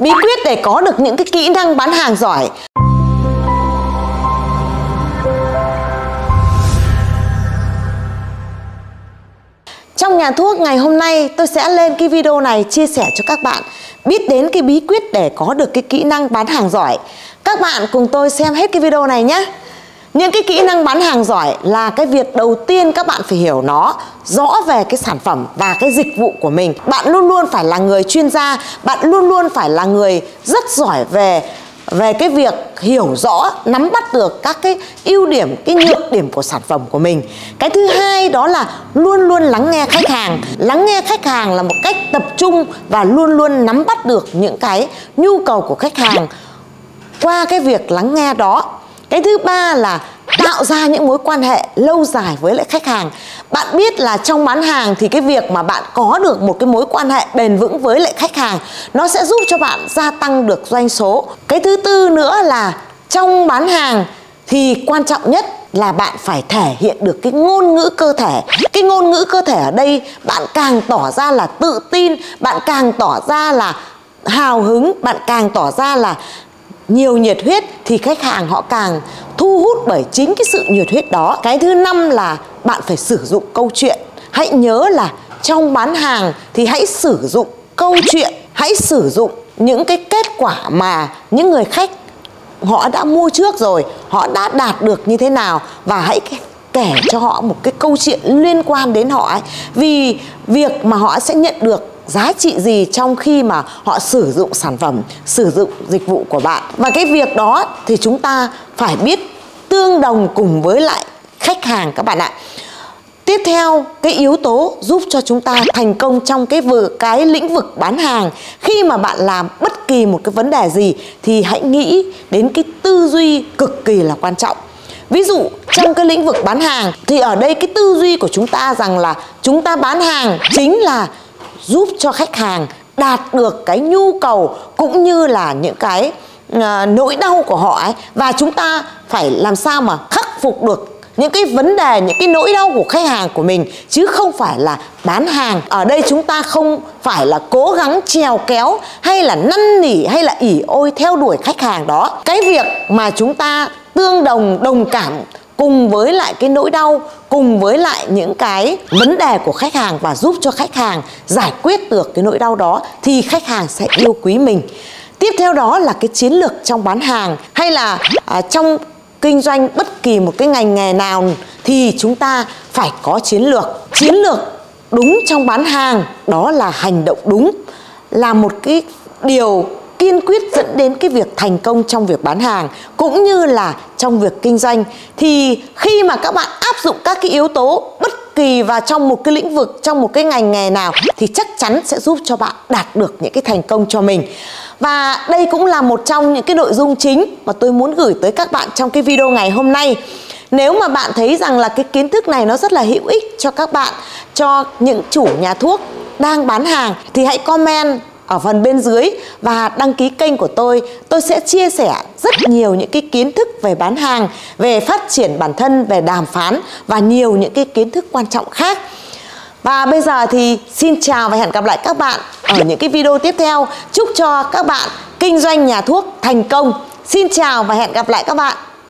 bí quyết để có được những cái kỹ năng bán hàng giỏi Trong nhà thuốc, ngày hôm nay tôi sẽ lên cái video này chia sẻ cho các bạn, biết đến cái bí quyết để có được cái kỹ năng bán hàng giỏi. Các bạn cùng tôi xem hết cái video này nhé. Những cái kỹ năng bán hàng giỏi là cái việc đầu tiên các bạn phải hiểu nó rõ về cái sản phẩm và cái dịch vụ của mình. Bạn luôn luôn phải là người chuyên gia, bạn luôn luôn phải là người rất giỏi về về cái việc hiểu rõ nắm bắt được các cái ưu điểm cái nhược điểm của sản phẩm của mình. Cái thứ hai đó là luôn luôn lắng nghe khách hàng. Lắng nghe khách hàng là một cách tập trung và luôn luôn nắm bắt được những cái nhu cầu của khách hàng. Qua cái việc lắng nghe đó cái thứ ba là tạo ra những mối quan hệ lâu dài với lại khách hàng. Bạn biết là trong bán hàng thì cái việc mà bạn có được một cái mối quan hệ bền vững với lại khách hàng, nó sẽ giúp cho bạn gia tăng được doanh số. Cái thứ tư nữa là trong bán hàng thì quan trọng nhất là bạn phải thể hiện được cái ngôn ngữ cơ thể. Cái ngôn ngữ cơ thể ở đây bạn càng tỏ ra là tự tin, bạn càng tỏ ra là hào hứng, bạn càng tỏ ra là nhiều nhiệt huyết thì khách hàng họ càng thu hút bởi chính cái sự nhiệt huyết đó. Cái thứ năm là bạn phải sử dụng câu chuyện. Hãy nhớ là trong bán hàng thì hãy sử dụng câu chuyện, hãy sử dụng những cái kết quả mà những người khách họ đã mua trước rồi, họ đã đạt được như thế nào và hãy kể cho họ một cái câu chuyện liên quan đến họ ấy. Vì việc mà họ sẽ nhận được giá trị gì trong khi mà họ sử dụng sản phẩm sử dụng dịch vụ của bạn? Và cái việc đó thì chúng ta phải biết tương đồng cùng với lại khách hàng các bạn ạ. Tiếp theo, cái yếu tố giúp cho chúng ta thành công trong cái vừa cái lĩnh vực bán hàng. Khi mà bạn làm bất kỳ một cái vấn đề gì thì hãy nghĩ đến cái tư duy cực kỳ là quan trọng. Ví dụ trong cái lĩnh vực bán hàng thì ở đây cái tư duy của chúng ta rằng là chúng ta bán hàng chính là giúp cho khách hàng đạt được cái nhu cầu cũng như là những cái uh, nỗi đau của họ ấy. Và chúng ta phải làm sao mà khắc phục được những cái vấn đề những cái nỗi đau của khách hàng của mình chứ không phải là bán hàng. Ở đây chúng ta không phải là cố gắng trèo kéo hay là năn nỉ hay là ỉ ôi theo đuổi khách hàng đó. Cái việc mà chúng ta tương đồng đồng cảm cùng với lại cái nỗi đau cùng với lại những cái vấn đề của khách hàng và giúp cho khách hàng giải quyết được cái nỗi đau đó thì khách hàng sẽ yêu quý mình. Tiếp theo đó là cái chiến lược trong bán hàng hay là à, trong kinh doanh bất kỳ một cái ngành nghề nào thì chúng ta phải có chiến lược. Chiến lược đúng trong bán hàng đó là hành động đúng là một cái điều kiên quyết dẫn đến cái việc thành công trong việc bán hàng, cũng như là trong việc kinh doanh. Thì khi mà các bạn áp dụng các cái yếu tố bất kỳ và trong một cái lĩnh vực, trong một cái ngành nghề nào, thì chắc chắn sẽ giúp cho bạn đạt được những cái thành công cho mình. Và đây cũng là một trong những cái nội dung chính mà tôi muốn gửi tới các bạn trong cái video ngày hôm nay. Nếu mà bạn thấy rằng là cái kiến thức này nó rất là hữu ích cho các bạn, cho những chủ nhà thuốc đang bán hàng, thì hãy comment ở phần bên dưới và đăng ký kênh của tôi tôi sẽ chia sẻ rất nhiều những cái kiến thức về bán hàng, về phát triển bản thân, về đàm phán và nhiều những cái kiến thức quan trọng khác. Và bây giờ thì xin chào và hẹn gặp lại các bạn ở những cái video tiếp theo. Chúc cho các bạn kinh doanh nhà thuốc thành công. Xin chào và hẹn gặp lại các bạn.